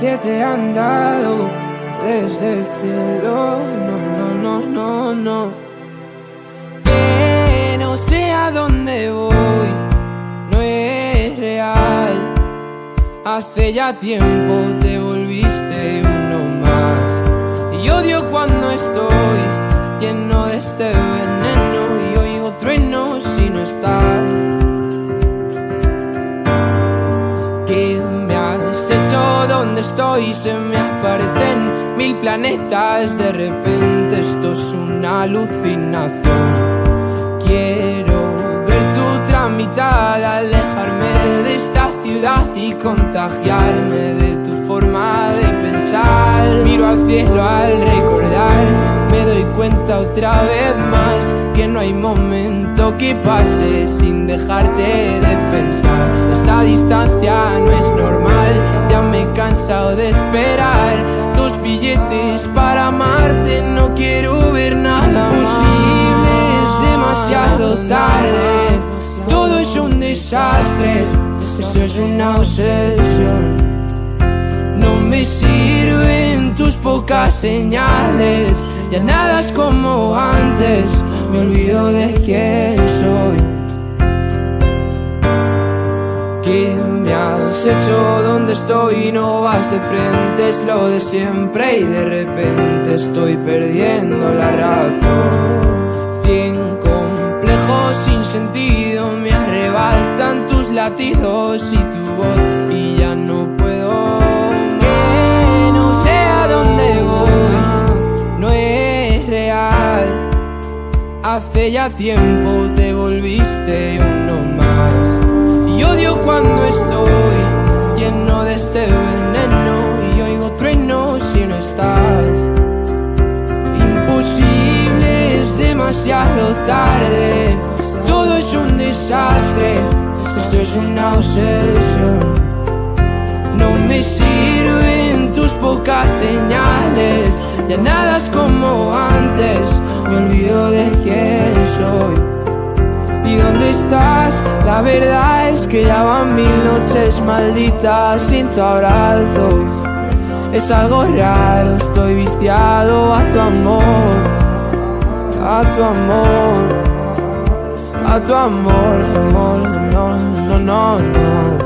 que te han dado desde el cielo. No, no, no, no, no. Que no sé a dónde voy, no es real. Hace ya tiempo te volviste uno más. Y odio cuando estoy lleno de este veneno y oigo truenos si no estás. ¿Dónde estoy? Se me aparecen mil planetas. De repente esto es una alucinación. Quiero ver tu tramitar, alejarme de esta ciudad y contagiarme de tu forma de pensar. Miro al cielo al recordar, me doy cuenta otra vez más que no hay momento que pase sin dejarte de pensar. Esta distancia no es normal, ya me he cansado de esperar. Dos billetes para amarte, no quiero ver nada posible, es demasiado tarde. Todo es un desastre, esto es una obsesión. No me sirven tus pocas señales, ya nada es como antes, me olvido de quién soy. ¿Qué me has hecho? ¿Dónde estoy? No vas de frente, es lo de siempre y de repente estoy perdiendo la razón. Cien complejos sin sentido me arrebatan tus latidos y tu voz y ya no Hace ya tiempo te volviste uno más. Y odio cuando estoy lleno de este veneno y oigo truenos si no estás. Imposible, es demasiado tarde. Todo es un desastre. Esto es una obsesión. No me sirven tus pocas señales. Ya nada es como antes. Me olvido de quién soy. ¿Y dónde estás? La verdad es que ya van mil noches malditas sin tu abrazo. Es algo raro, estoy viciado a tu amor, a tu amor, a tu amor, amor, no, no, no, no.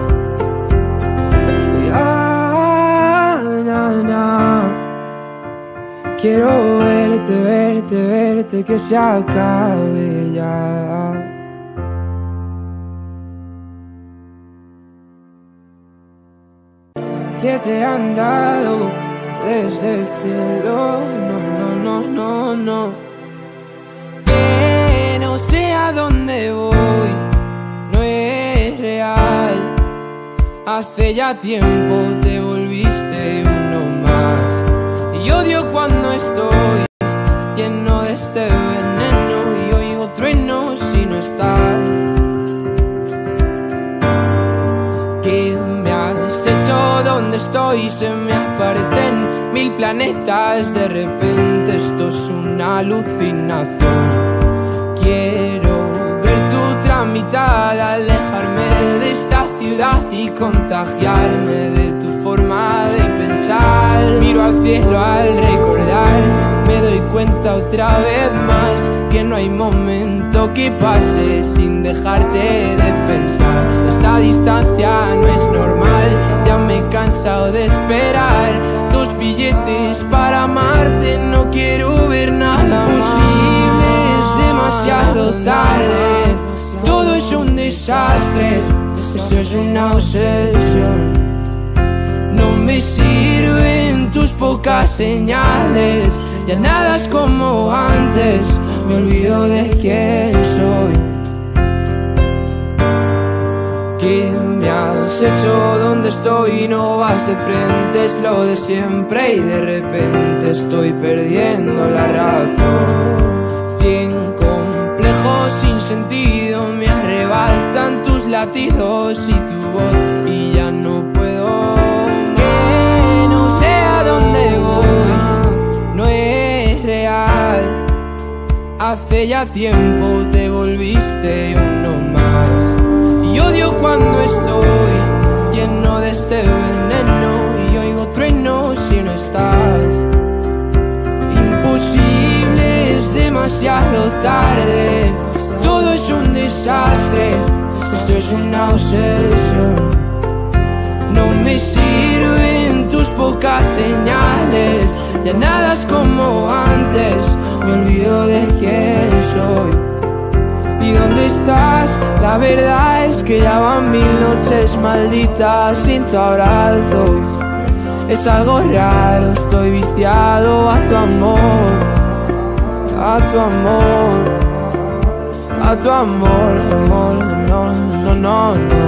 Quiero verte, verte, verte, que se acabe ya. que te han dado desde el cielo. No, no, no, no, no. Que no sé a dónde voy, no es real. Hace ya tiempo ¿Dónde estoy? Se me aparecen mil planetas. De repente esto es una alucinación. Quiero ver tu tramitar, alejarme de esta ciudad y contagiarme de tu forma de pensar. Miro al cielo al recordar, me doy cuenta otra vez más que no hay momento que pase sin dejarte de pensar. Esta distancia no es normal, cansado de esperar. Dos billetes para amarte, no quiero ver nada posible, es demasiado tarde. Todo es un desastre, esto es una obsesión. No me sirven tus pocas señales, ya nada es como antes, me olvido de quién soy. ¿Qué me has hecho? ¿Dónde estoy? No vas de frente, es lo de siempre y de repente estoy perdiendo la razón. Cien complejos sin sentido me arrebatan tus latidos y tu voz y ya no puedo. Que no sé a dónde voy, no es real. Hace ya tiempo te volviste uno más. Y odio cuando estoy este veneno y oigo truenos si no estás. Imposible, es demasiado tarde. Todo es un desastre, esto es una obsesión. No me sirven tus pocas señales, ya nada es como antes, me olvido de quién soy. ¿Y dónde estás? La verdad es que ya van mil noches malditas sin tu abrazo. Es algo raro, estoy viciado a tu amor, a tu amor, a tu amor, amor, no, no, no, no.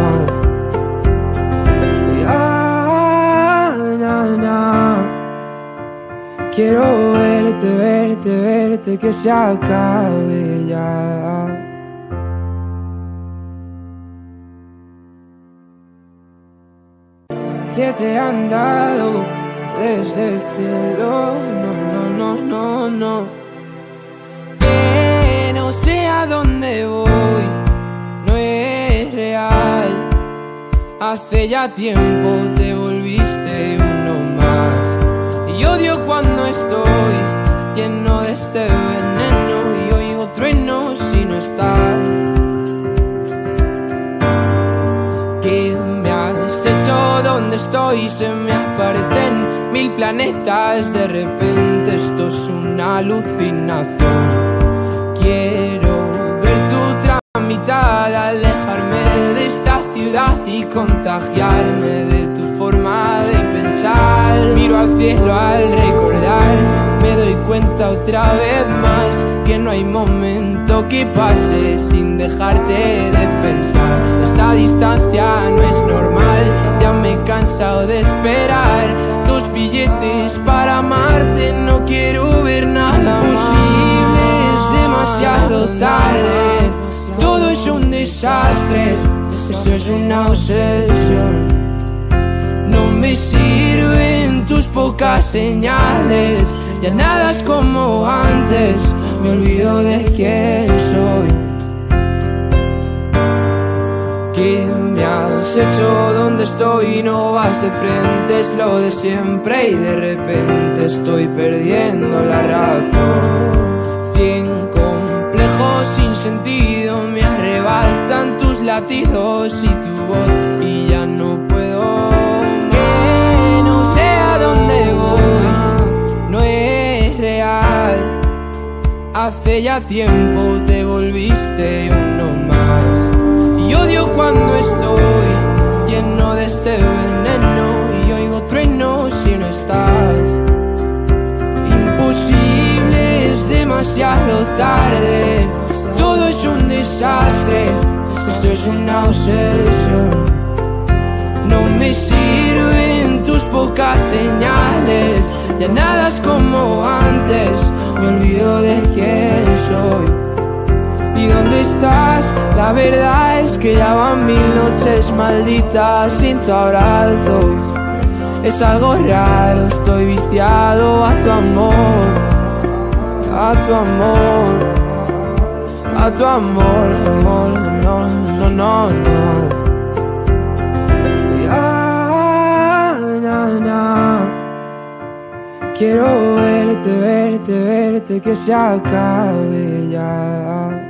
Quiero verte, verte, verte, que se acabe ya. Que te han dado desde el cielo. No, no, no, no, no. Que no sé a dónde voy, no es real. Hace ya tiempo te volviste uno más. Y odio cuando estoy lleno de este veneno y oigo truenos si no estás. ¿Dónde estoy? Se me aparecen mil planetas. De repente esto es una alucinación. Quiero ver tu tramitar, alejarme de esta ciudad y contagiarme de tu forma de pensar. Miro al cielo al recordar, me doy cuenta otra vez más que no hay momento que pase sin dejarte de pensar. Esta distancia no es normal, ya me he cansado de esperar tus billetes para amarte. No quiero ver nada posible, es demasiado tarde. Todo es un desastre, esto es una obsesión. No me sirven tus pocas señales, ya nada es como antes, me olvido de quién soy. ¿Qué me has hecho? ¿Dónde estoy? No vas de frente, es lo de siempre y de repente estoy perdiendo la razón. Cien complejos sin sentido me arrebatan tus latidos y tu voz Hace ya tiempo te volviste uno más. Y odio cuando estoy lleno de este veneno y oigo truenos si no estás. Imposible, es demasiado tarde. Todo es un desastre, esto es una obsesión. No me sirven tus pocas señales, ya nada es como antes, me olvido de quién soy. ¿Y dónde estás? La verdad es que ya van mil noches malditas sin tu abrazo. Es algo raro, estoy viciado a tu amor, a tu amor, a tu amor, amor, no, no, no, no. Quiero verte, verte, verte, que se acabe ya.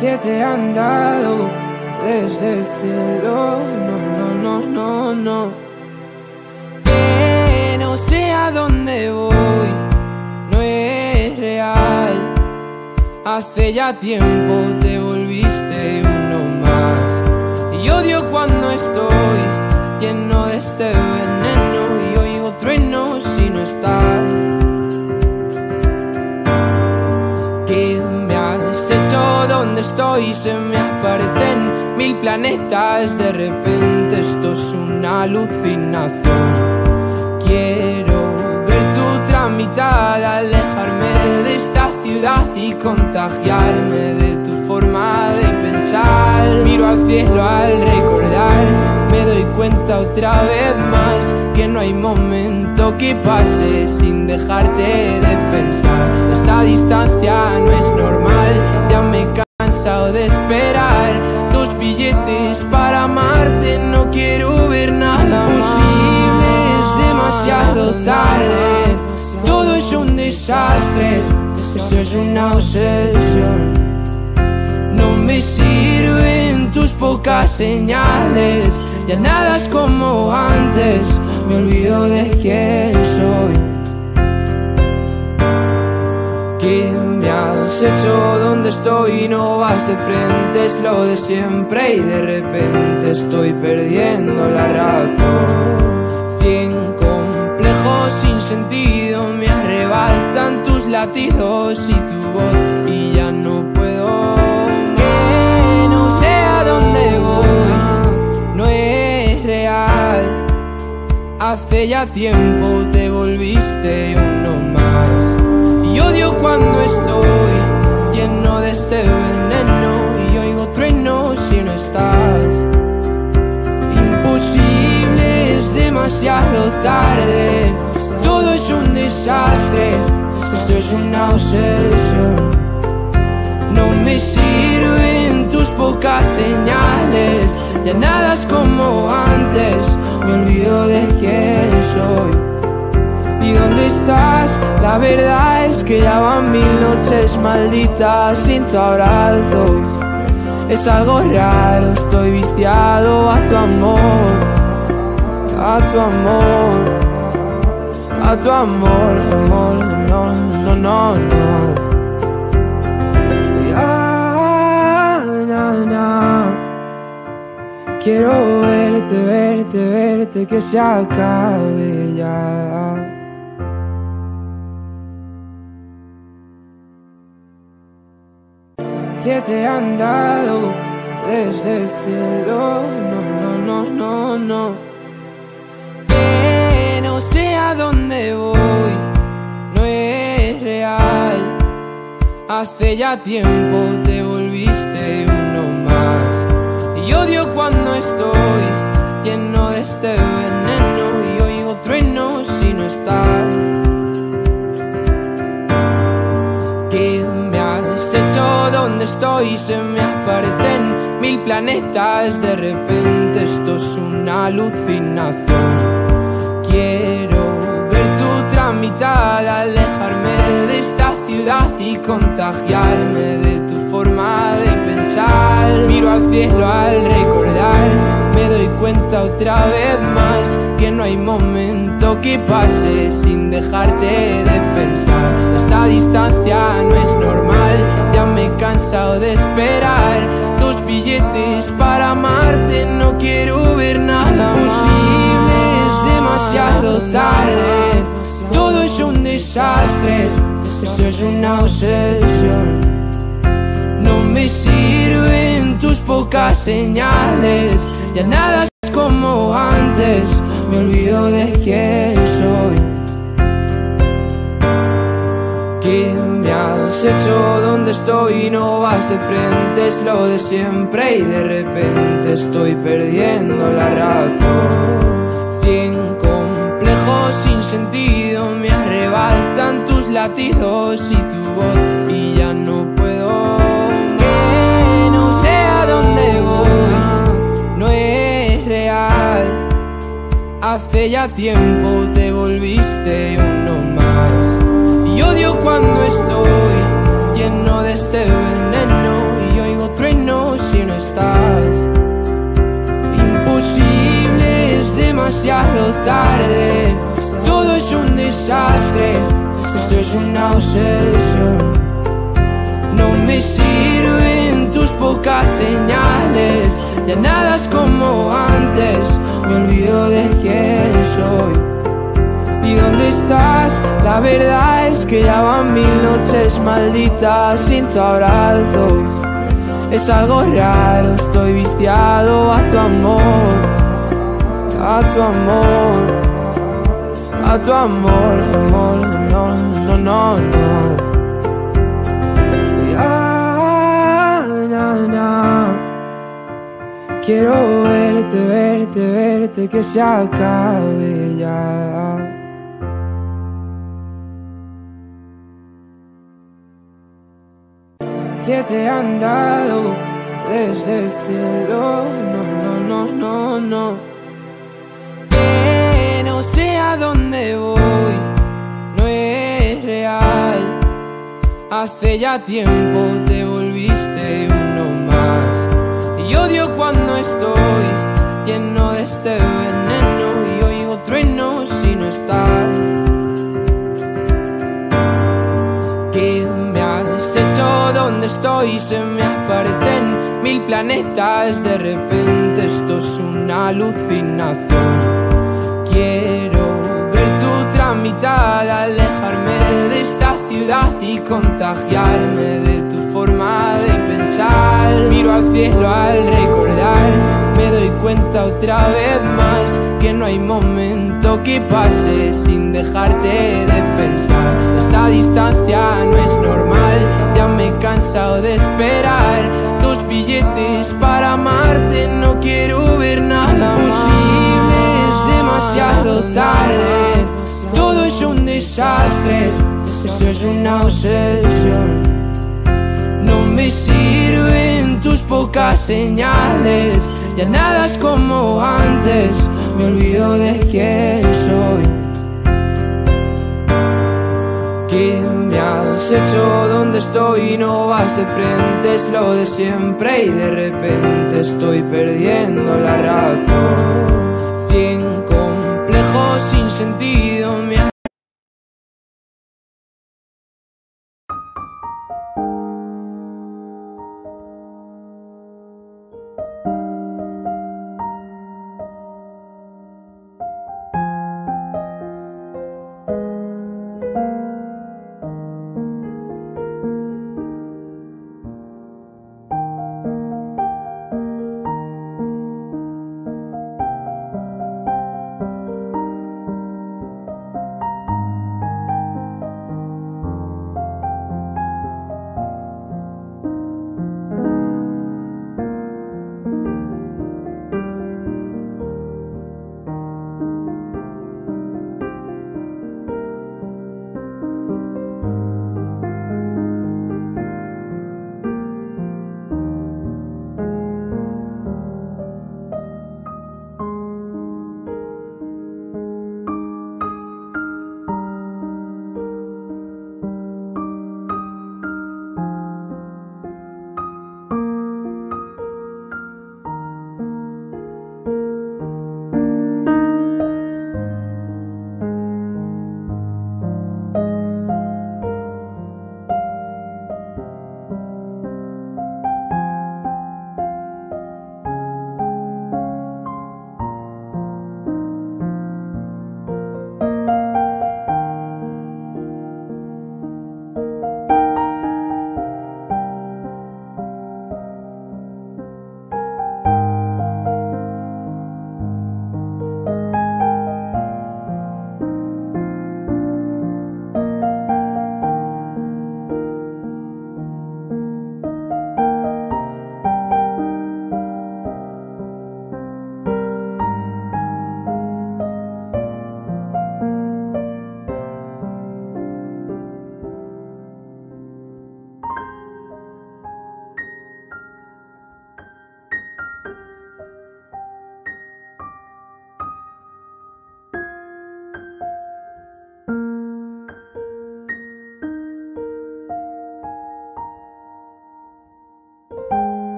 que te han dado desde el cielo. No, no, no, no, no. Que no sé a dónde voy, no es real. Hace ya tiempo te odio cuando estoy lleno de este veneno y oigo truenos si no estás. ¿Qué me has hecho? ¿Dónde estoy? Se me aparecen mil planetas. De repente esto es una alucinación. Quiero ver tu tramitar, alejarme de esta ciudad y contagiarme de forma de pensar. Miro al cielo al recordar, me doy cuenta otra vez más que no hay momento que pase sin dejarte de pensar. Esta distancia no es normal, ya me he cansado de esperar tus billetes para amarte. No quiero ver nada posible, es demasiado desastre, esto es una obsesión. Me sirven tus pocas señales, ya nada es como antes, me olvido de quién soy. ¿Qué me has hecho? ¿Dónde estoy? No vas de frente, es lo de siempre y de repente estoy perdiendo la razón. Cien complejos sin sentido me arrebatan tus latidos y tu voz y ya no Hace ya tiempo te volviste uno más. Y odio cuando estoy lleno de este veneno y oigo truenos si no estás. Imposible, es demasiado tarde. Todo es un desastre, esto es una obsesión. No me sirven tus pocas señales, ya nada es como antes. Me olvido de quién soy. ¿Y dónde estás? La verdad es que ya van mil noches malditas sin tu abrazo. Es algo raro, estoy viciado a tu amor, a tu amor, a tu amor, amor, no, no, no, no. Quiero verte, verte, verte, que se acabe ya. que te han dado desde el cielo. No, no, no, no, no. Que no sé a dónde voy, no es real. Hace ya tiempo cuando estoy lleno de este veneno y oigo truenos si no estás. ¿Qué me has hecho? ¿Dónde estoy? Se me aparecen mil planetas. De repente esto es una alucinación. Quiero ver tu tramitada, alejarme de esta ciudad y contagiarme de tu forma de Miro al cielo al recordar, me doy cuenta otra vez más que no hay momento que pase sin dejarte de pensar. Esta distancia no es normal, ya me he cansado de esperar tus billetes para amarte. No quiero ver nada posible, es demasiado tarde. Todo es un desastre, esto es una obsesión. Me sirven tus pocas señales, ya nada es como antes, me olvido de quién soy. ¿Qué me has hecho? ¿Dónde estoy? No vas de frente, es lo de siempre y de repente estoy perdiendo la razón. Cien complejos sin sentido me arrebatan tus latidos y tu voz Hace ya tiempo te volviste uno más. Y odio cuando estoy lleno de este veneno y oigo truenos si no estás. Imposible, es demasiado tarde. Todo es un desastre, esto es una obsesión. No me sirven tus pocas señales, ya nada es como antes. Me olvido de quién soy. ¿Y dónde estás? La verdad es que ya van mil noches malditas sin tu abrazo. Es algo raro, estoy viciado a tu amor, a tu amor, a tu amor, amor, no, no, no, no. Quiero verte, verte, verte, que se acabe ya. que te han dado desde el cielo. No, no, no, no, no. Que no sé a dónde voy, no es real. Hace ya tiempo te más. Y odio cuando estoy lleno de este veneno y oigo truenos si no estás. ¿Qué me has hecho? ¿Dónde estoy? Se me aparecen mil planetas. De repente esto es una alucinación. Quiero ver tu tramitar, alejarme de esta ciudad y contagiarme de tu forma de pensar. Miro al cielo al recordar, me doy cuenta otra vez más que no hay momento que pase sin dejarte de pensar. Esta distancia no es normal, ya me he cansado de esperar tus billetes para amarte. No quiero ver nada posible, es demasiado tarde. Todo es un desastre, esto es una obsesión. Me sirven tus pocas señales, ya nada es como antes, me olvido de quién soy. ¿Qué me has hecho? ¿Dónde estoy? No vas de frente, es lo de siempre y de repente estoy perdiendo la razón. Cien complejos sin sentido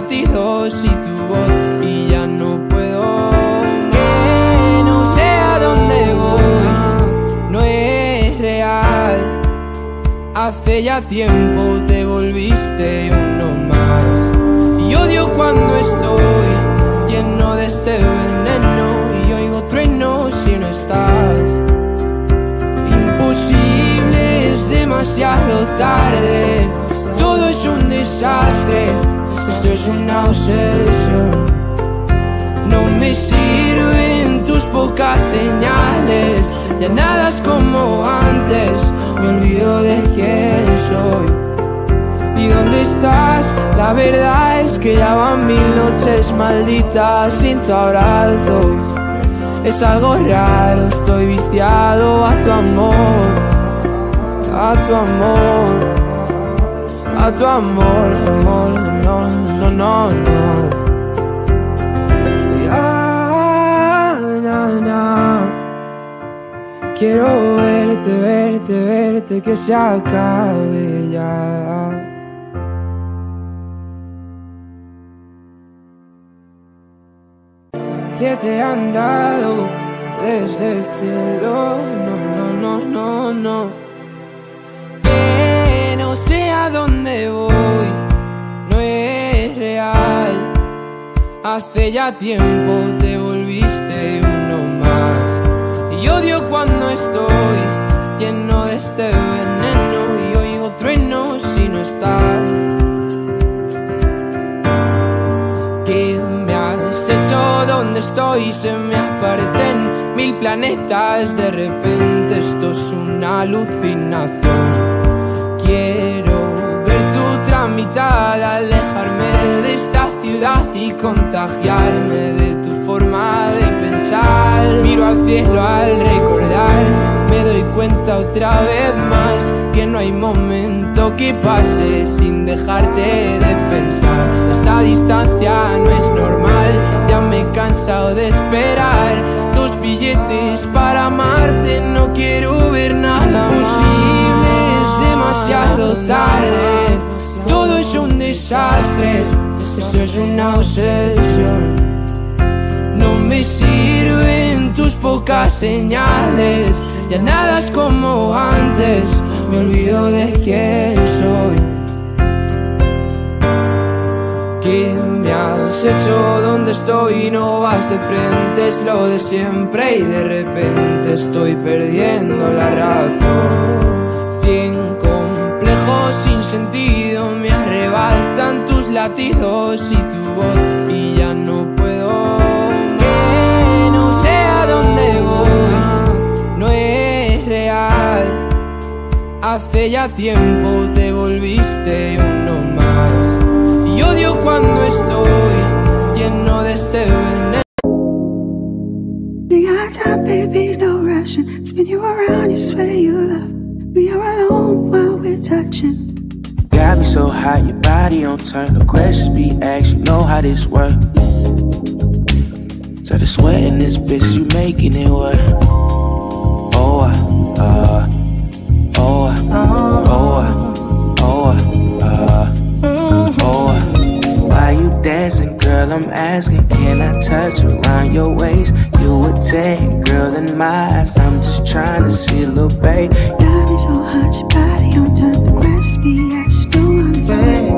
latidos y tu voz y ya no puedo que no sé a dónde voy. No es real. Hace ya tiempo te volviste uno más y odio cuando estoy lleno de este veneno y oigo truenos si no estás. Imposible es demasiado tarde. Todo es un desastre, esto es una obsesión. No me sirven tus pocas señales. Ya nada es como antes, me olvido de quién soy. ¿Y dónde estás? La verdad es que ya van mil noches malditas sin tu abrazo. Es algo raro, estoy viciado a tu amor, a tu amor, a tu amor, amor, no, no, no, no. Quiero verte, verte, verte, que se acabe ya. Que te han dado desde el cielo, no, no, no, no, no. Que no sé a dónde voy, Hace ya tiempo te volviste odio cuando estoy lleno de este veneno y oigo truenos si no estás. ¿Qué me has hecho? ¿Dónde estoy? Se me aparecen mil planetas. De repente esto es una alucinación. Quiero ver tu tramitada, alejarme de esta y contagiarme de tu forma de Miro al cielo al recordar, me doy cuenta otra vez más que no hay momento que pase sin dejarte de pensar. Esta distancia no es normal, ya me he cansado de esperar. Dos billetes para amarte, no quiero ver nada posible, es demasiado tarde. Todo es un desastre, esto es una obsesión. No me sirven tus pocas señales, ya nada es como antes, me olvido de quién soy. ¿Qué me has hecho? ¿Dónde estoy? No vas de frente, es lo de siempre y de repente estoy perdiendo la razón. Cien complejos sin sentido me arrebatan latidos y tu voz y ya no Hace ya tiempo te volviste uno más. Y odio cuando estoy lleno de este veneno. Baby, no around, you love. We are alone while we're touching. Got me so hot, your body on turn. The questions be asked, you know how this work. So the sweat in this bitch, you making it work. Oh, uh, uh oh, oh, oh, uh, oh. Why you dancing, girl? I'm asking, can I touch around your waist? You a 10, girl, in my eyes. I'm just trying to see a little babe. Love is so hot, your body on turn. The questions be asked, you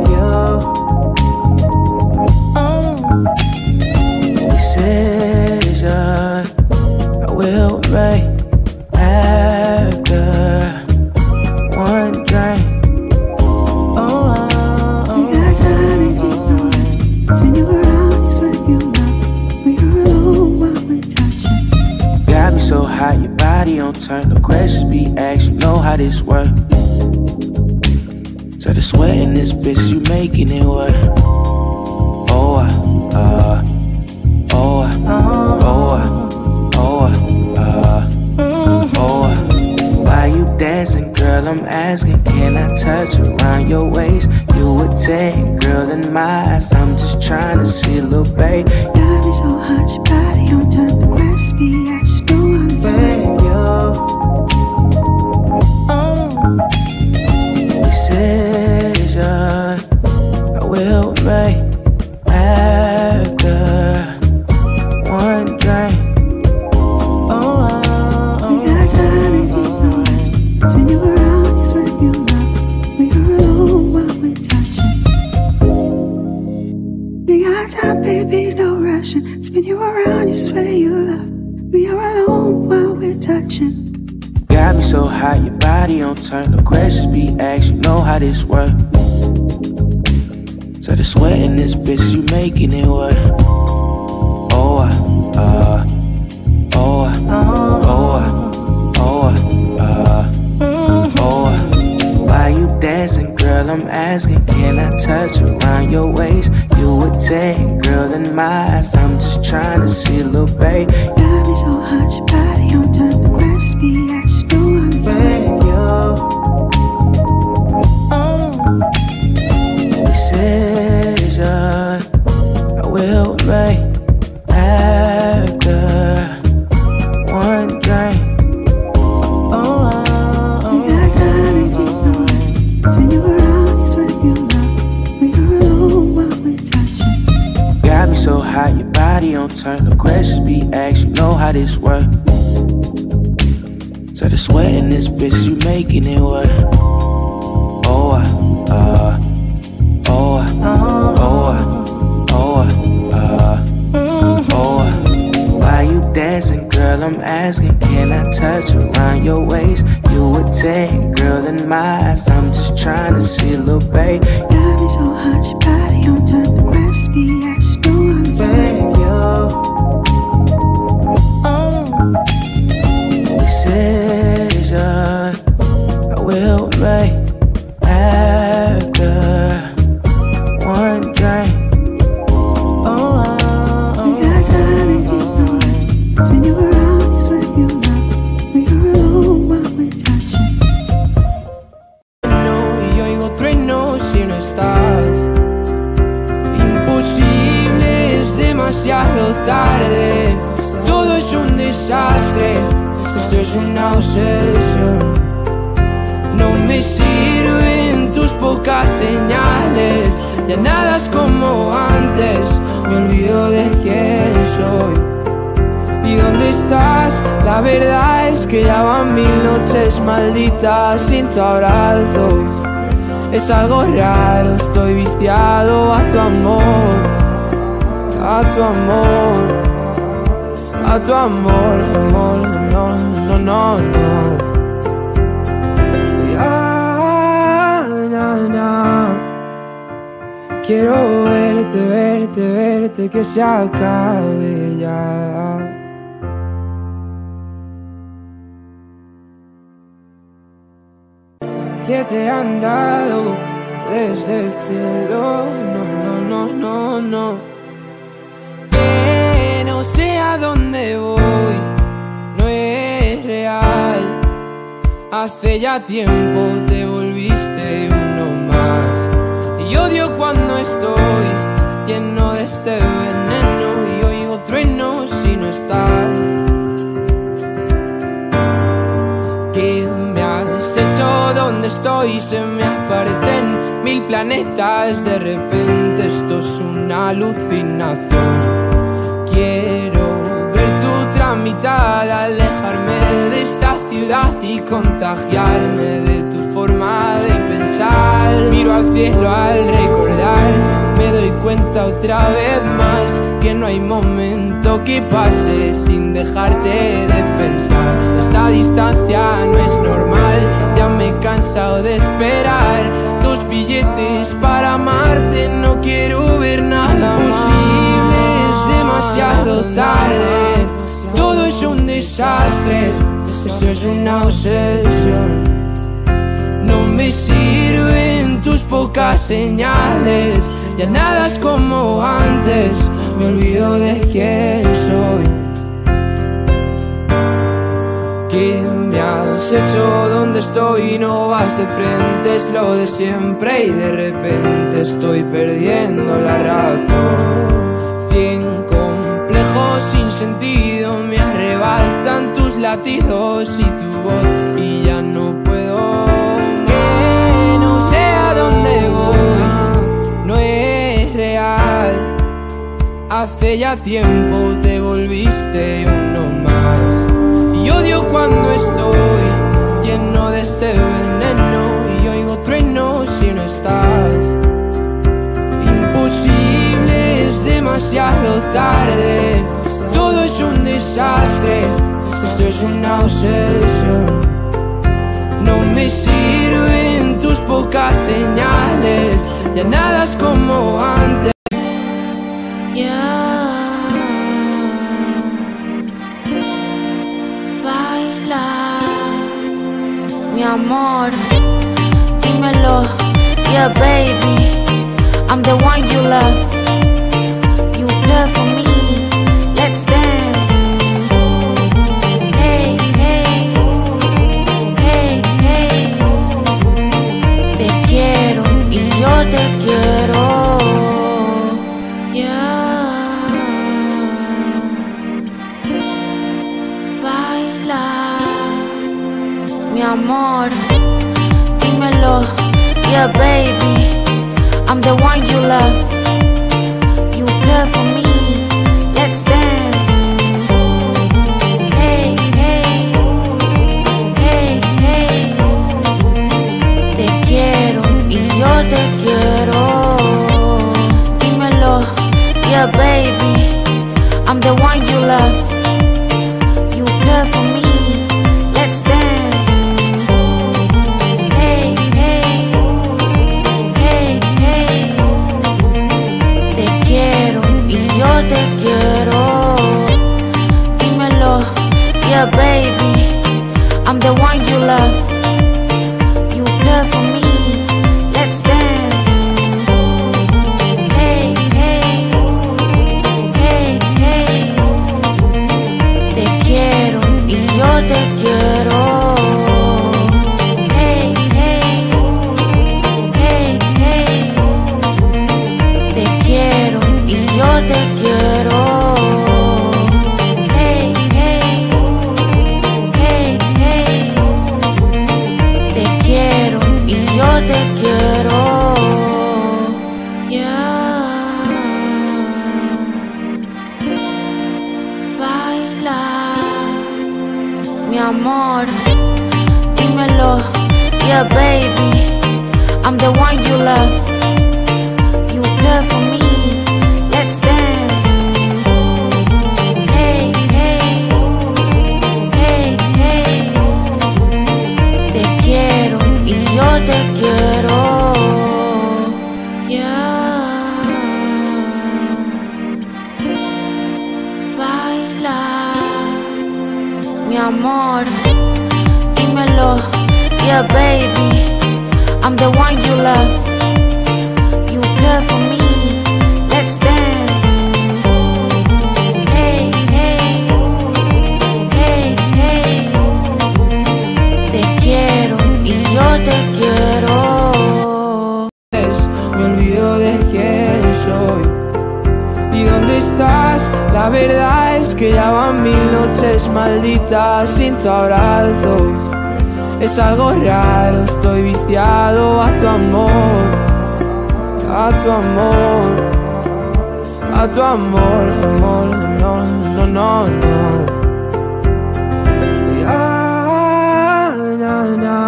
asking, can I touch around your waist? You would take, girl, in my eyes. I'm just trying to see a little babe. Love is so hot, your body on turn. The questions be Oh, oh, Oh. Why you dancing, girl? I'm asking. Can I touch around your waist? You were 10, girl, in my eyes. I'm just trying to see, little babe. Got me so hot, your body on turn. The questions be I'm just trying to see, a little babe. Got me so hot, your body on turn. The questions be asked, verdad es que ya van mil noches malditas sin tu abrazo. Es algo raro, estoy viciado a tu amor, a tu amor, a tu amor, amor, no, no, no, no. Quiero verte, verte, verte, que se acabe ya. Que te han dado desde el cielo. No, no, no, no, no. Que no sé a dónde voy, no es real. Hace ya tiempo te volviste uno más. Y odio cuando estoy lleno de este veneno y oigo truenos si no estás. Estoy? Se me aparecen mil planetas. De repente esto es una alucinación. Quiero ver tu tramitada, alejarme de esta ciudad y contagiarme de tu forma de pensar. Miro al cielo al recordar, me doy cuenta otra vez más que no hay momento que pase sin dejarte de pensar. Esta distancia no es normal, ya me he cansado de esperar. Dos billetes para amarte, no quiero ver nada posible, es demasiado tarde. Todo es un desastre, esto es una obsesión. No me sirven tus pocas señales, ya nada es como antes, me olvido de quién soy. ¿Qué me has hecho? ¿Dónde estoy? No vas de frente, es lo de siempre y de repente estoy perdiendo la razón. Cien complejos sin sentido me arrebatan tus latidos y tu voz y Hace ya tiempo te volviste uno más. Y odio cuando estoy lleno de este veneno y oigo truenos si no estás. Imposible, es demasiado tarde. Todo es un desastre, esto es una obsesión. No me sirven tus pocas señales, ya nada es como antes. Amor, dímelo, yeah baby, I'm the one you love. You care for me, let's dance. Hey, hey, hey, hey. Te quiero y yo te quiero. Amor, dímelo, yeah baby, I'm the one you love. You care for me, let's dance. Hey, hey, hey, hey. Te quiero y yo te quiero. Dímelo, yeah baby, I'm the one you love. Es algo raro, estoy viciado a tu amor, a tu amor, a tu amor, amor, no, no, no, no. Ya, na, na.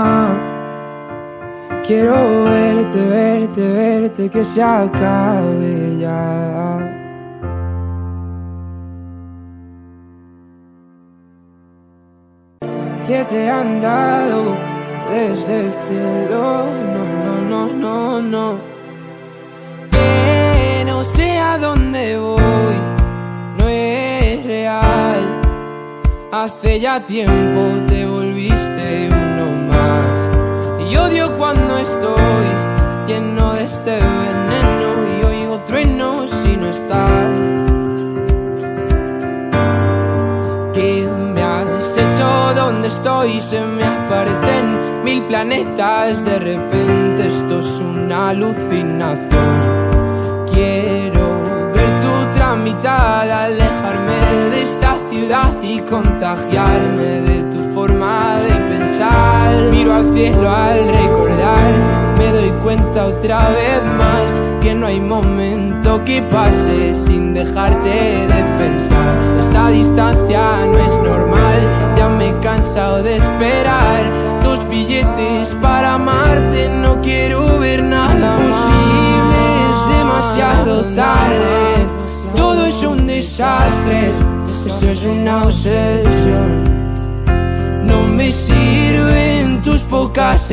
Quiero verte, verte, verte, que se acabe ya. Que te han dado desde el cielo, no, no, no, no, no. Que no sé a dónde voy, no es real. Hace ya tiempo te volviste uno más. Y odio cuando estoy lleno de este veneno ¿Dónde estoy? Se me aparecen mil planetas. De repente esto es una alucinación. Quiero ver tu tramitada, alejarme de esta ciudad y contagiarme de tu forma de pensar. Miro al cielo al recordar, me doy cuenta otra vez más que no hay momento que pase sin dejarte de pensar. Distancia no es normal, ya me he cansado de esperar. Dos billetes para amarte, no quiero ver nada posible, es demasiado tarde. Todo es un desastre, esto es una obsesión. No me sirven tus pocas